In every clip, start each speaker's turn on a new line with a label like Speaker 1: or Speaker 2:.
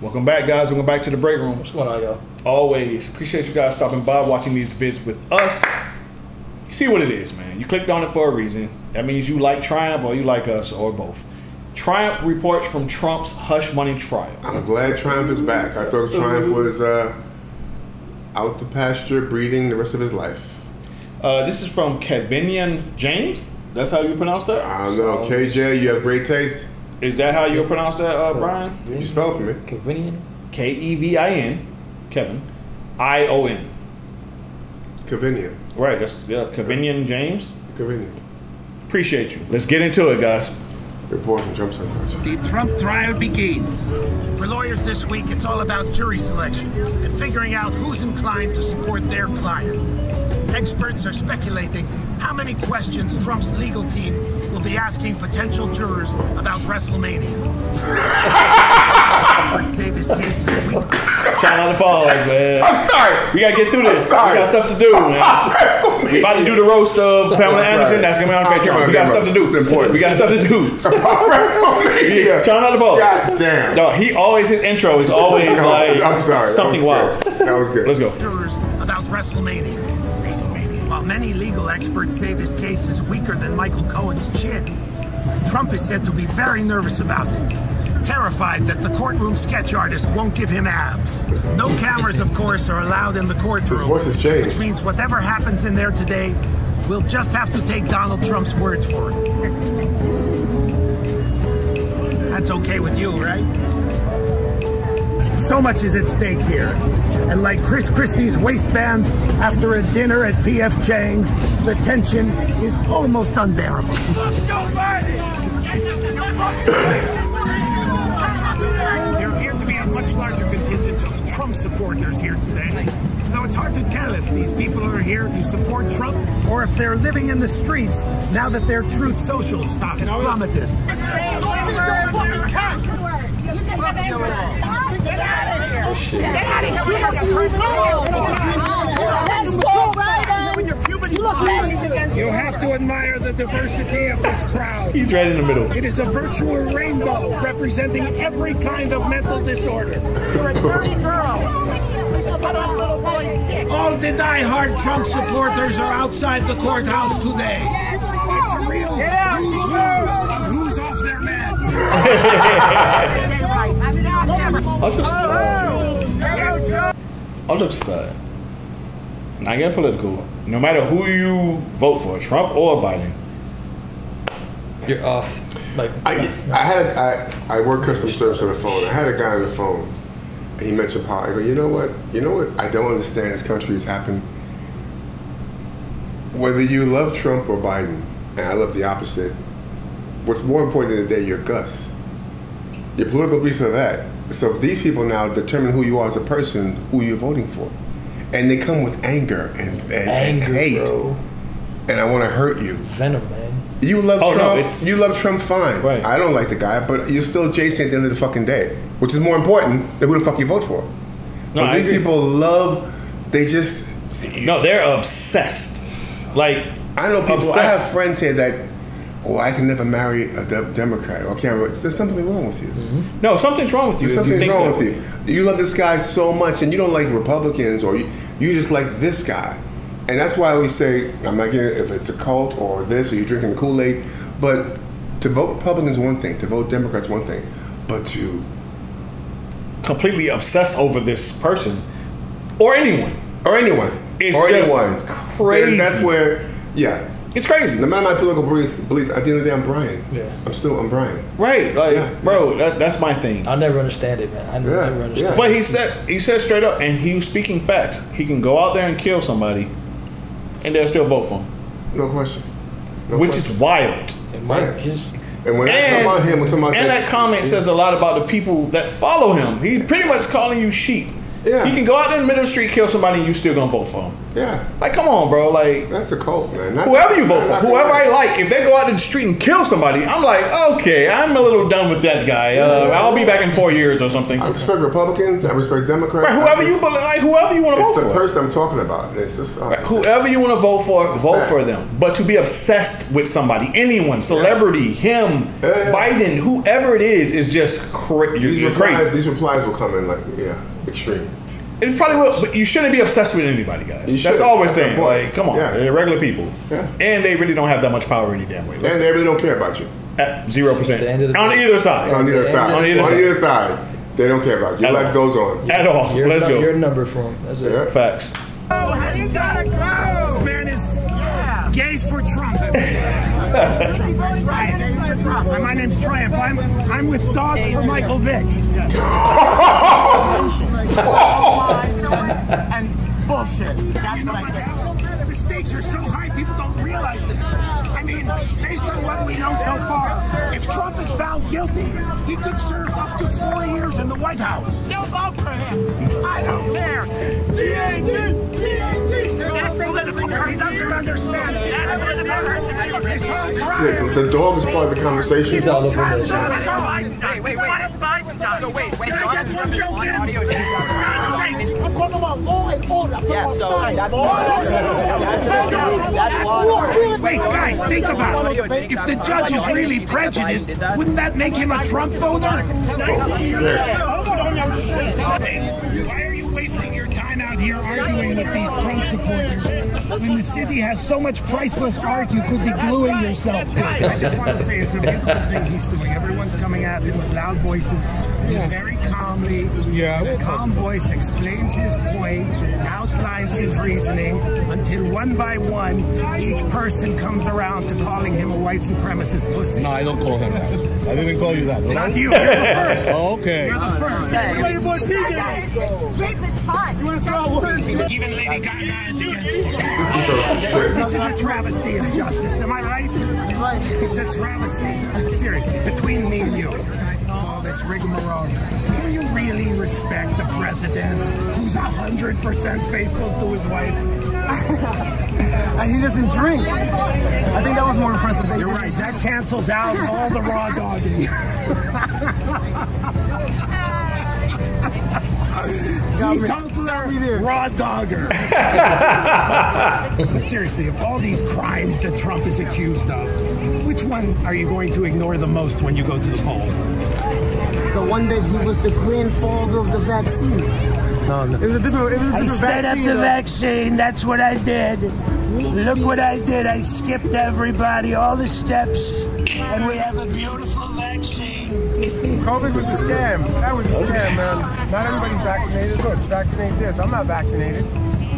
Speaker 1: Welcome back, guys. Welcome back to the break room.
Speaker 2: What's going on, y'all?
Speaker 1: Always appreciate you guys stopping by, watching these vids with us. You see what it is, man. You clicked on it for a reason. That means you like Triumph or you like us or both. Triumph reports from Trump's hush money trial.
Speaker 3: I'm glad Triumph is back. I thought Triumph was uh, out to pasture, breeding the rest of his life.
Speaker 1: Uh, this is from Kevinian James. That's how you pronounce that?
Speaker 3: I don't know. KJ, you have great taste.
Speaker 1: Is that how you pronounce that, uh, Brian?
Speaker 3: You spell for me.
Speaker 2: Convenient.
Speaker 1: K E V I N, Kevin, I O N.
Speaker 3: Convenient.
Speaker 1: Right, that's yeah, Kevinian James.
Speaker 3: Convenient.
Speaker 1: Appreciate you. Let's get into it, guys.
Speaker 3: Report from Trump Center.
Speaker 4: The Trump trial begins. For lawyers this week, it's all about jury selection and figuring out who's inclined to support their client. Experts are speculating how many questions Trump's legal team will be asking potential jurors about WrestleMania. Experts say this case is weak.
Speaker 1: Shout out to pause, man.
Speaker 3: I'm sorry.
Speaker 1: We gotta get through this. We
Speaker 3: sorry.
Speaker 1: got stuff to do, man. We about to do the roast of Pamela Anderson. That's gonna be on
Speaker 3: come
Speaker 1: We got stuff
Speaker 3: on.
Speaker 1: to
Speaker 3: It's important.
Speaker 1: We got stuff to do.
Speaker 3: WrestleMania.
Speaker 1: Shout out to pause.
Speaker 3: God damn.
Speaker 1: No, he always his intro is always like
Speaker 3: I'm sorry.
Speaker 1: Something wild.
Speaker 3: That was good.
Speaker 1: Let's go.
Speaker 4: jurors about WrestleMania. WrestleMania. While many legal experts say this case is weaker than Michael Cohen's chin, Trump is said to be very nervous about it. Terrified that the courtroom sketch artist won't give him abs. No cameras, of course, are allowed in the courtroom.
Speaker 3: His voice has changed.
Speaker 4: Which means whatever happens in there today, we'll just have to take Donald Trump's words for it. That's okay with you, right? So much is at stake here. And like Chris Christie's waistband after a dinner at P.F. Chang's, the tension is almost unbearable. There appear to be a much larger contingent of Trump supporters here today. Though it's hard to tell if these people are here to support Trump or if they're living in the streets now that their Truth Social stock has plummeted. You have to admire the diversity of this crowd.
Speaker 1: He's right in the middle.
Speaker 4: It is a virtual rainbow representing every kind of mental disorder. You're a dirty girl. All the die-hard Trump supporters are outside the courthouse today. It's a real who's who of who's off their meds.
Speaker 1: I'll just I'll just aside. Not getting political. No matter who you vote for, Trump or Biden,
Speaker 2: You're off. Like,
Speaker 3: I, I had a, I, I work customer service on the phone. I had a guy on the phone, and he mentioned power. I go, you know what? You know what? I don't understand. This country has happened. Whether you love Trump or Biden, and I love the opposite. What's more important than the day? Your Gus. Your political beliefs are that. So these people now determine who you are as a person, who you're voting for, and they come with anger and, and, and hate,
Speaker 2: bro.
Speaker 3: and I want to hurt you.
Speaker 2: Venom, man.
Speaker 3: You love
Speaker 1: Oh, no,
Speaker 3: Trump.
Speaker 1: it's-
Speaker 3: you love Trump fine.
Speaker 1: Right.
Speaker 3: I don't like the guy, but you're still Jason at the end of the fucking day, which is more important than who the fuck you vote for.
Speaker 1: No,
Speaker 3: but
Speaker 1: I
Speaker 3: these
Speaker 1: agree.
Speaker 3: people love. They just.
Speaker 1: no, they're obsessed. Like
Speaker 3: I know people. I have friends here that. Oh, I can never marry a de- Democrat. Or can't. There's something wrong with you. Mm-hmm.
Speaker 1: no, something's wrong with you.
Speaker 3: There's
Speaker 1: if you
Speaker 3: wrong with you. You love this guy so much, and you don't like Republicans, or you, you just like this guy. And that's why we say, I'm not getting if it's a cult or this, or you're drinking the Kool Aid. But to vote Republicans is one thing, to vote Democrats one thing, but to
Speaker 1: completely obsess over this person or anyone.
Speaker 3: or anyone
Speaker 1: It's
Speaker 3: or
Speaker 1: just
Speaker 3: anyone
Speaker 1: crazy.
Speaker 3: then that's where yeah.
Speaker 1: It's crazy.
Speaker 3: No matter my political beliefs, beliefs, at the end of the day, I'm Brian.
Speaker 2: Yeah.
Speaker 3: I'm still I'm Brian.
Speaker 1: Right, like,
Speaker 3: Yeah.
Speaker 1: bro, that, that's my thing.
Speaker 2: I'll never understand it, man. I
Speaker 3: Yeah,
Speaker 2: never understand
Speaker 3: yeah.
Speaker 2: it.
Speaker 1: But he said he said straight up, and he was speaking facts. He can go out there and kill somebody, and they'll still vote for him,
Speaker 3: No question. No
Speaker 1: which
Speaker 3: question.
Speaker 1: is wild.
Speaker 2: It might
Speaker 3: Right.
Speaker 2: just
Speaker 3: and when I
Speaker 1: And,
Speaker 3: come on him, we're talking about
Speaker 1: and that comment says a lot about the people that follow him. He's pretty much calling you sheep.
Speaker 3: Yeah.
Speaker 1: He can go out there in the middle of the street, kill somebody, and you still gonna vote for him.
Speaker 3: Yeah,
Speaker 1: Like, come on, bro. Like,
Speaker 3: that's a cult, man.
Speaker 1: Whoever you vote for, whoever I like, if they go out in the street and kill somebody, I'm like, okay, I'm a little done with that guy. Uh, I'll be back in four years or something.
Speaker 3: I respect Republicans. I respect Democrats.
Speaker 1: Right, whoever you
Speaker 3: It's-
Speaker 1: believe, like, whoever you want to vote for.
Speaker 3: It's the person I'm talking about. It's just uh,
Speaker 1: Whoever you want to vote for, vote
Speaker 3: that?
Speaker 1: for them. But to be obsessed with somebody, anyone, celebrity, him,
Speaker 3: Yeah, yeah.
Speaker 1: Biden, whoever it is, is just cra- you're,
Speaker 3: these
Speaker 1: you're
Speaker 3: replies.
Speaker 1: crazy.
Speaker 3: These replies will come in like yeah, extreme.
Speaker 1: It probably will, but you shouldn't be obsessed with anybody, guys.
Speaker 3: You
Speaker 1: That's
Speaker 3: shouldn't.
Speaker 1: all we're
Speaker 3: That's the
Speaker 1: saying.
Speaker 3: point.
Speaker 1: Like, come on,
Speaker 3: Yeah.
Speaker 1: they're regular people,
Speaker 3: Yeah.
Speaker 1: and they really don't have that much power any damn way.
Speaker 3: And they really don't care about you.
Speaker 1: At zero percent
Speaker 2: At the end of the
Speaker 1: on
Speaker 2: day-
Speaker 1: either side,
Speaker 3: On either side.
Speaker 1: On either
Speaker 3: on
Speaker 1: side.
Speaker 3: either side. They don't care about you. Your
Speaker 1: At
Speaker 3: life
Speaker 1: all.
Speaker 3: goes on.
Speaker 1: at all.
Speaker 2: You're,
Speaker 1: Let's
Speaker 2: a,
Speaker 1: go.
Speaker 2: you're a number for him. That's it.
Speaker 3: Yeah.
Speaker 1: Facts.
Speaker 4: Oh, how you gotta go! This man is gays for Trump. right, gays for Trump. And my name's Triumph. I'm, I'm with Dogs for Michael Vick. and bullshit. That's what I think. The stakes are so high, people don't realize it. I mean, based on what we know so far, if Trump is found guilty, he could serve up to four years in the White House. Still vote for him. I don't care. TNT! TNT! That's political. He doesn't understand. That's whole.
Speaker 3: Yeah, the, the dog is part of the conversation.
Speaker 2: He's all over this.
Speaker 4: Wait, wait, wait. What has So wait, wait. Can I get one joke in?
Speaker 5: I'm talking about law and order. I'm talking
Speaker 6: Yeah,
Speaker 5: about
Speaker 6: so
Speaker 5: science.
Speaker 6: that's why. That's why. That's why.
Speaker 4: Wait, guys, think about it. If the judge is really prejudiced, wouldn't that make him a Trump voter? Why are you wasting your time out here arguing with these Trump supporters when the city has so much priceless art you could be gluing yourself to? I just want to say it's a beautiful thing he's doing. Everyone's coming at him with loud voices. And he very calmly, in a calm voice, explains his point, outlines his reasoning until one by one, each person comes around to calling him a white supremacist pussy.
Speaker 7: No, I don't call him that. I didn't call you that.
Speaker 4: Not you. You're the first.
Speaker 7: Oh, okay.
Speaker 4: You're the first.
Speaker 5: Rape is fun.
Speaker 4: Even Lady Gaga is against. This is a travesty of justice. Am I right? It's a travesty. Seriously, between me and you. This rigmarole. Can you really respect the president who's 100% faithful to his wife?
Speaker 5: And he doesn't drink. I think that was more impressive.
Speaker 4: You're right. That cancels out all the raw dogging. Teetotaler, raw dogger. but seriously, of all these crimes that Trump is accused of, which one are you going to ignore the most when you go to the polls?
Speaker 5: The one that he was the grandfather of the vaccine. No, no. It was a different, it was a
Speaker 4: I
Speaker 5: different
Speaker 4: sped up the
Speaker 5: though.
Speaker 4: vaccine. That's what I did. Look what I did. I skipped everybody, all the steps, and we have a beautiful vaccine.
Speaker 8: COVID was a scam. That was a scam, man. Not everybody's vaccinated. Look, vaccinate this. I'm not vaccinated.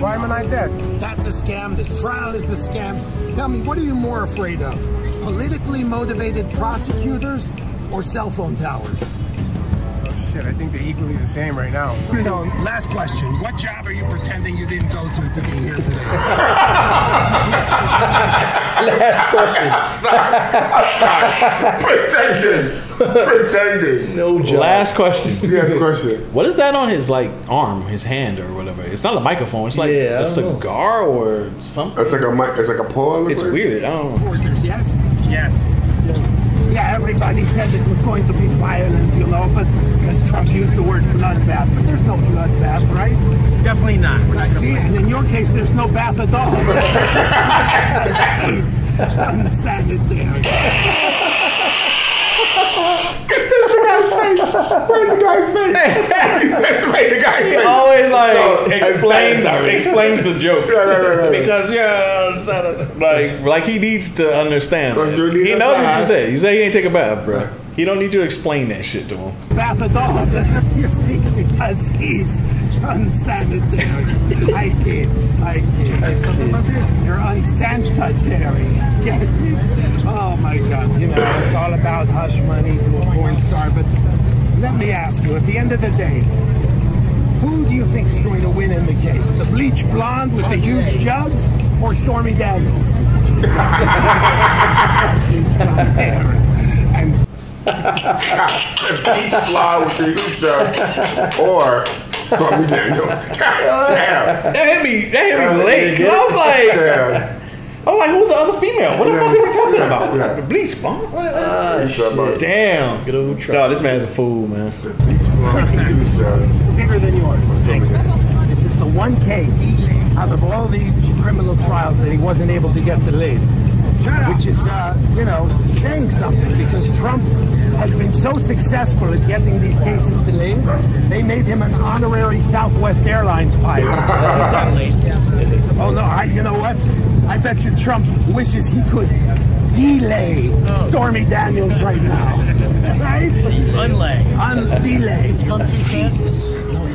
Speaker 8: Why am I not dead?
Speaker 4: That's a scam. This trial is a scam. Tell me, what are you more afraid of? Politically motivated prosecutors or cell phone towers?
Speaker 8: Shit, I think they're equally the same right now.
Speaker 4: So, last question. What job are you pretending you didn't go to to be here today?
Speaker 3: Pretending. Pretending.
Speaker 2: No job.
Speaker 1: Last question.
Speaker 3: Yes, question.
Speaker 1: What is that on his like arm, his hand, or whatever? It's not a microphone. It's like
Speaker 2: Yeah, I
Speaker 1: a
Speaker 2: don't know.
Speaker 1: cigar or something.
Speaker 3: It's like a mic. It's like a paw.
Speaker 1: It's
Speaker 3: like?
Speaker 1: weird. I don't know.
Speaker 4: Yes? Yes. Yeah, everybody said it was going to be violent, you know, but because Trump used the word bloodbath, but there's no bloodbath, right?
Speaker 6: Definitely not.
Speaker 4: See, and in your case, there's no bath at all. Please, unsanitary.
Speaker 3: Right in the guy's face. he says right in the guy's face.
Speaker 1: Always like
Speaker 3: No,
Speaker 1: explains explains the joke
Speaker 3: Right, right, right, right.
Speaker 1: because yeah, unsanitary. like like he needs to understand.
Speaker 3: Like,
Speaker 1: that.
Speaker 3: you need
Speaker 1: He knows what you said. You say he ain't take a bath, bro. He don't need to explain that shit to him.
Speaker 4: bath at all. You see, because he's unsanitary. I kid, I kid. You're unsanitary. Get it? Oh my God! You know it's all about hush money to a porn star. But let me ask you: at the end of the day, who do you think is going to win in the case? The bleach blonde with the huge jugs, or Stormy Daniels? She's blonde
Speaker 3: with the huge jug. Or Stormy Daniels. Damn.
Speaker 1: That hit me. That hit me late. I was like,
Speaker 3: Yeah.
Speaker 1: I was like, who's the other female? What the
Speaker 3: Yeah.
Speaker 1: fuck is he talking about?
Speaker 3: Yeah.
Speaker 1: The bleach bomb.
Speaker 3: He's talking about
Speaker 1: Damn.
Speaker 2: Good old Trump.
Speaker 1: No, this man's a fool, man.
Speaker 3: the beach blonde producers.
Speaker 8: bigger than yours. This is the one case out of all the criminal trials that he wasn't able to get delayed. Which is, uh, you know, saying something because Trump has been so successful at getting these cases delayed. They made him an honorary Southwest Airlines pilot. oh no, I, you know what? I bet you Trump wishes he could delay Stormy Daniels right now. Right?
Speaker 4: Unlay.
Speaker 8: Un- delay. It's gone too
Speaker 4: Jesus.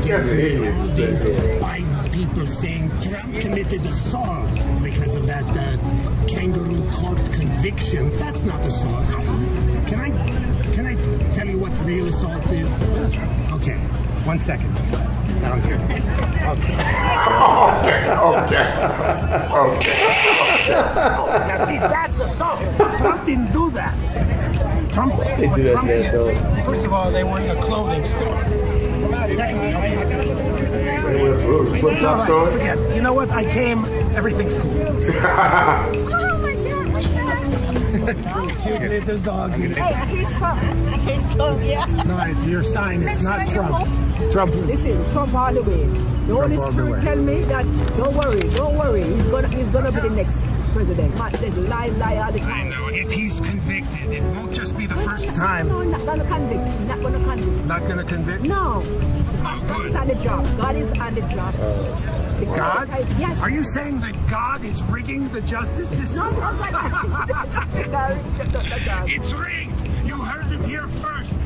Speaker 3: Yes, an idiot.
Speaker 4: These Biden people saying Trump committed assault because of that uh, kangaroo court conviction. That's not assault. Can I can I tell you what real assault is? Okay, one second. Down here. Okay.
Speaker 3: Okay. Okay. Okay.
Speaker 4: Now see, that's assault. Trump didn't do that. Trump,
Speaker 2: They do that
Speaker 4: Trump did-
Speaker 2: though.
Speaker 4: First of all, they were in a clothing store. Secondly, oh okay.
Speaker 3: They went flip flip
Speaker 4: It's all
Speaker 3: flops
Speaker 4: right.
Speaker 3: on.
Speaker 4: Forget. You know what? I came. Everything's cool.
Speaker 9: Oh my God, what's that?
Speaker 4: Cute little doggy.
Speaker 9: Hey, I can't stop. I can't stop, yeah.
Speaker 4: No, it's your sign. It's not Trump. Trump.
Speaker 10: Listen, Trump all the way. The Holy
Speaker 4: all the
Speaker 10: Spirit
Speaker 4: way.
Speaker 10: tell me that don't worry, don't worry. He's gonna he's gonna be the next president. Man, they lie, lie all the
Speaker 4: I
Speaker 10: time.
Speaker 4: know. If he's convicted, it won't just be the first time.
Speaker 10: No, not gonna convict. Not gonna convict.
Speaker 4: Not gonna convict.
Speaker 10: No.
Speaker 4: Oh,
Speaker 10: God is on the job. God is on the job. Uh, the
Speaker 4: God?
Speaker 10: Yes.
Speaker 4: Are you saying that God is rigging the justice system?
Speaker 10: No, no, no, no. God, no, no, no, God.
Speaker 4: It's rigged. You heard it here first.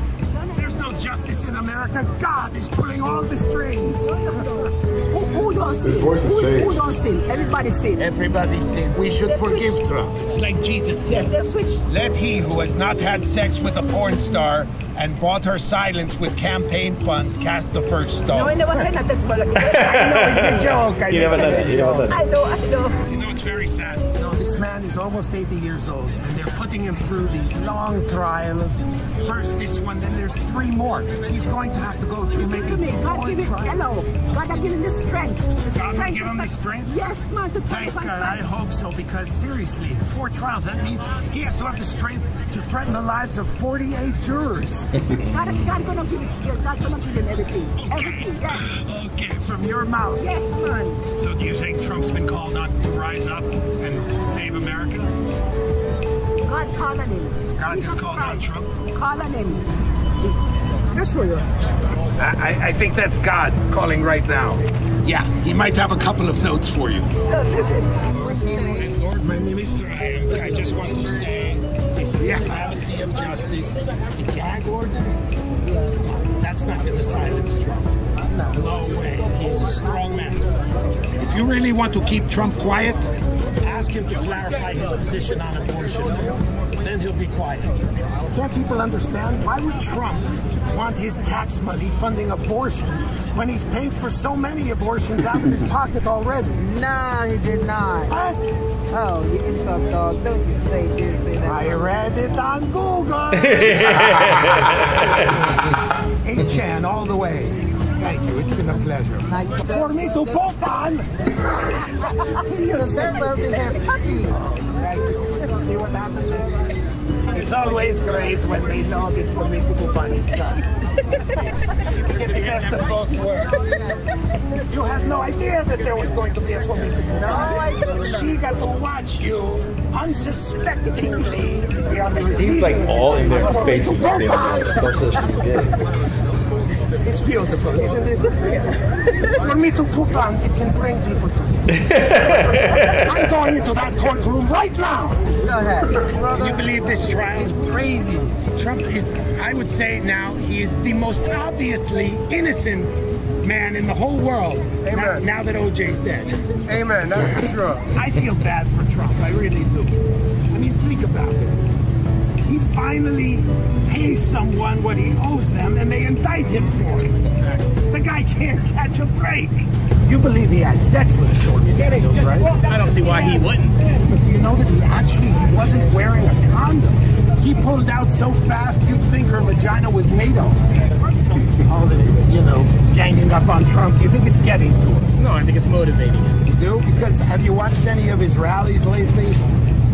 Speaker 4: There's no justice in America. God is pulling all the strings.
Speaker 10: Who, who don't sin?
Speaker 3: voice has
Speaker 10: Who, who
Speaker 3: changed.
Speaker 10: don't sin? Everybody sin.
Speaker 4: Everybody sin. We should forgive Trump. It's like Jesus said.
Speaker 10: Let's.
Speaker 4: Let he who has not had sex with a porn star and bought her silence with campaign funds cast the first
Speaker 10: No, I
Speaker 4: stone.
Speaker 10: never said that. That's
Speaker 4: I know it's a joke. I
Speaker 2: You never said that. You never said that.
Speaker 10: I know, I know.
Speaker 4: You know, it's very sad. You man is almost 80 years old, and they're putting him through these long trials. First this one, then there's three more. He's going to have to go through
Speaker 10: Listen
Speaker 4: maybe
Speaker 10: to me. God
Speaker 4: four
Speaker 10: give him,
Speaker 4: trials.
Speaker 10: hello. God have given the strength. The
Speaker 4: God
Speaker 10: strength
Speaker 4: give him the strength?
Speaker 10: Yes, man, to
Speaker 4: Thank
Speaker 10: fight,
Speaker 4: God,
Speaker 10: fight,
Speaker 4: I hope so, because seriously, four trials, that means he has to have the strength to threaten the lives of 48 jurors.
Speaker 10: God, God gonna give him, God gonna give him everything. Everything, yes.
Speaker 4: okay, from your mouth.
Speaker 10: Yes, man.
Speaker 4: So do you think Trump's been called on to rise up and save America?
Speaker 10: God call on him.
Speaker 4: God
Speaker 10: Jesus
Speaker 4: has called out
Speaker 10: Christ.
Speaker 4: Trump?
Speaker 10: Call on him. Just show you.
Speaker 4: I, I think that's God calling right now. Yeah, he might have a couple of notes for you. Lord, my minister, I, am, I just want to say this is a travesty of justice. The gag order? That's not going to silence Trump. No way. He's a strong man. If you really want to keep Trump quiet, ask him to clarify his position on abortion. Then he'll be quiet. Can't people understand? Why would Trump want his tax money funding abortion when he's paid for so many abortions out of his pocket already?
Speaker 5: No, he did not.
Speaker 4: What?
Speaker 5: Oh, you insult dog. Don't you say, dare say that.
Speaker 4: I read it on Google. 8chan all the way. Thank you. It's been a pleasure.
Speaker 5: Nice
Speaker 4: For me to poke on. you
Speaker 5: The
Speaker 4: said
Speaker 5: best of them puppy.
Speaker 4: Thank you. See what happened there? It's always great when they know it's for me to poop on his gun. See, we get the best of both worlds. You had no idea that there was going to be a for me to poop
Speaker 5: No, I didn't.
Speaker 4: She got to watch you unsuspectingly be on the
Speaker 2: He's like all in their
Speaker 4: end of
Speaker 2: faces.
Speaker 4: a
Speaker 2: They
Speaker 4: It's beautiful, isn't it? For me to poop on, it can bring people together. I'm going into that courtroom right now.
Speaker 5: Go ahead.
Speaker 4: Can you believe this trial is crazy? Trump is, I would say now, he is the most obviously innocent man in the whole world. Now,
Speaker 8: Amen.
Speaker 4: now that OJ's dead.
Speaker 8: Amen. That's for sure.
Speaker 4: I feel bad for Trump. I really do. I mean, think about it. He finally pays someone what he owes them, and they indict him for it. The guy can't catch a break. You believe he had sex with Stormy Daniels, right?
Speaker 6: I don't see why he wouldn't.
Speaker 4: But do you know that he actually he wasn't wearing a condom? He pulled out so fast you'd think her vagina was made of. All this, you know, ganging up on Trump? Do you think it's getting to him?
Speaker 11: No, I think it's motivating him.
Speaker 4: You do? Because have you watched any of his rallies lately?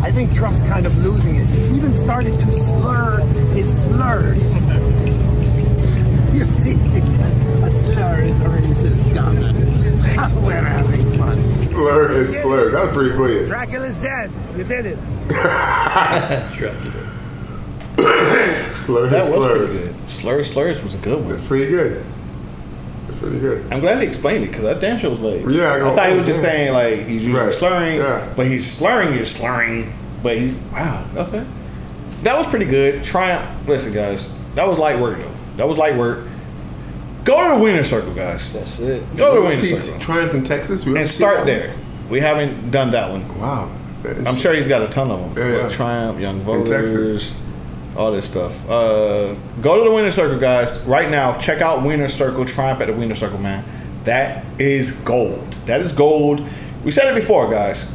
Speaker 4: I think Trump's kind of losing it. He's even started to slur his slurs. You see, because a slur is a racist comment. We're having fun.
Speaker 3: Slur is slur. That was pretty brilliant.
Speaker 4: Dracula's dead. You did it.
Speaker 3: Slur
Speaker 1: That
Speaker 3: is
Speaker 1: was
Speaker 3: slurs.
Speaker 1: pretty good. Slurs, slurs was a good one.
Speaker 3: That's pretty good. That's pretty good.
Speaker 1: I'm glad he explained it because that damn show was late.
Speaker 3: Yeah, I
Speaker 1: I,
Speaker 3: go,
Speaker 1: thought he
Speaker 3: oh,
Speaker 1: was just saying like he's using
Speaker 3: Right.
Speaker 1: slurring,
Speaker 3: Yeah.
Speaker 1: but he's slurring is slurring, but he's wow okay. That was pretty good. Triumph. Listen, guys, that was light work though. That was light work. Go to the winner circle, guys.
Speaker 2: That's it.
Speaker 1: Go to the
Speaker 3: We
Speaker 1: winner circle
Speaker 3: Triumph in Texas. We
Speaker 1: and start
Speaker 3: that
Speaker 1: there. We haven't done that one.
Speaker 3: one? Wow.
Speaker 1: I'm sure he's got a ton of them.
Speaker 3: Yeah, yeah.
Speaker 1: Triumph, Young Voters.
Speaker 3: In Texas.
Speaker 1: All this stuff. Uh, go to the Winner Circle, guys. Right now, check out Winner Circle, Triumph at the Winner Circle, man. That is gold. That is gold. We said it before, guys.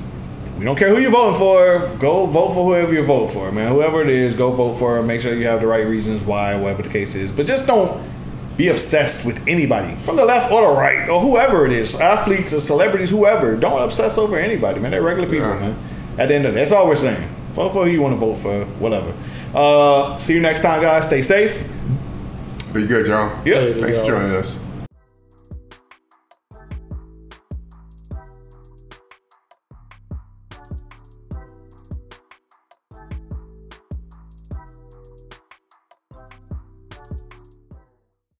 Speaker 1: We don't care who you're voting for. Go vote for whoever you vote for, man. Whoever it is, go vote for. Make sure you have the right reasons why, whatever the case is. But just don't be obsessed with anybody from the left or the right or whoever it is, athletes or celebrities, whoever. Don't obsess over anybody, man. They're regular people,
Speaker 3: Yeah.
Speaker 1: man. At the end of it, that's all we're saying. Vote for who you want to vote for, whatever. Uh, see you next time, guys. Stay safe.
Speaker 3: Be good, y'all.
Speaker 1: Yep.
Speaker 2: Later,
Speaker 3: Thanks for
Speaker 2: y'all.
Speaker 3: joining us.